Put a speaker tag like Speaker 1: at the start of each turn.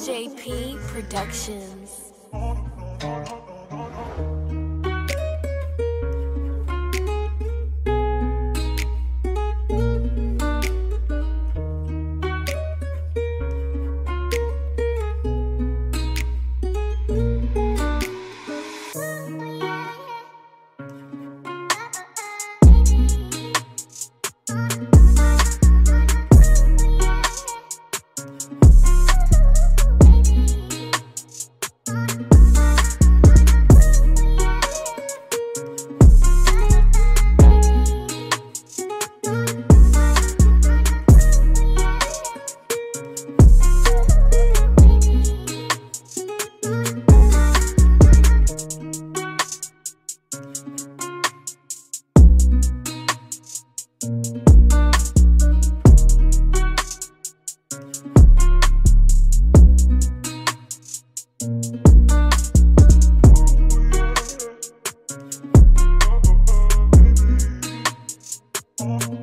Speaker 1: JP Productions. Oh,